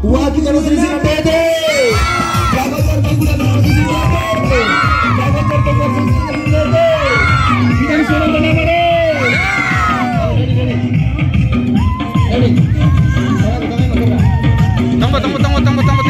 Wajib Kita disuruh benar-benar. Tunggu, tunggu, tunggu, tunggu, tunggu.